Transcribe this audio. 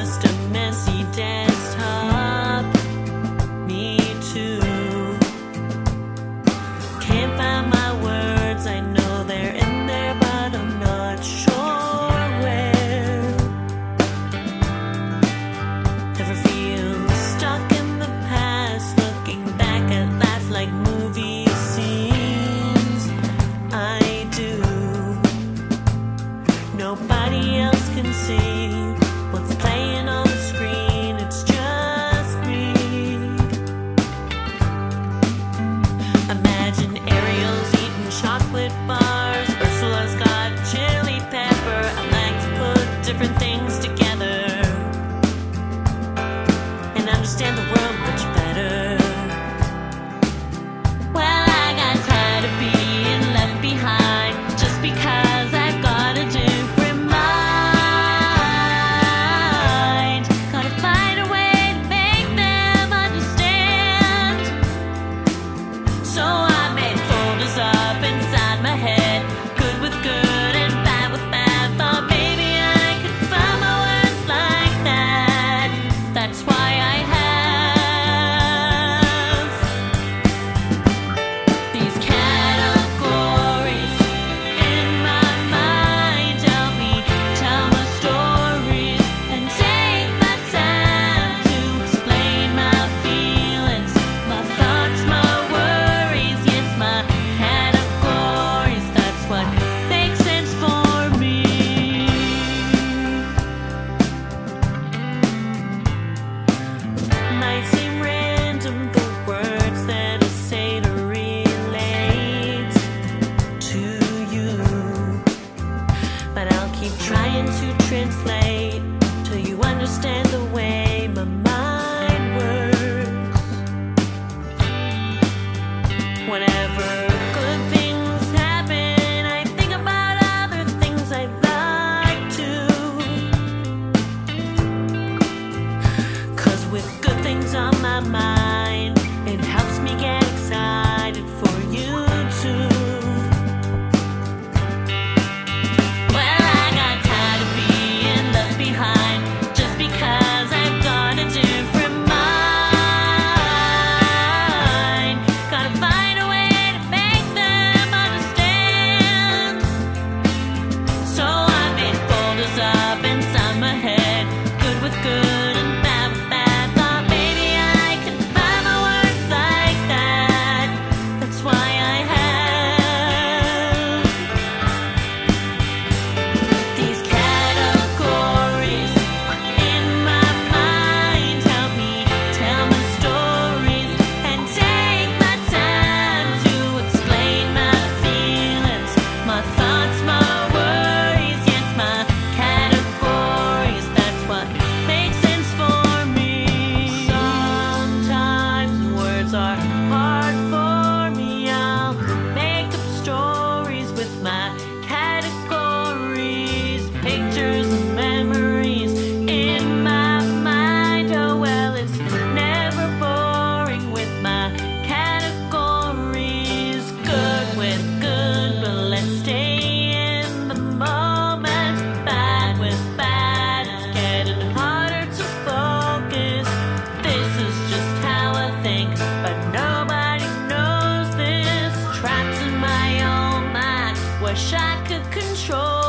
just wish I could control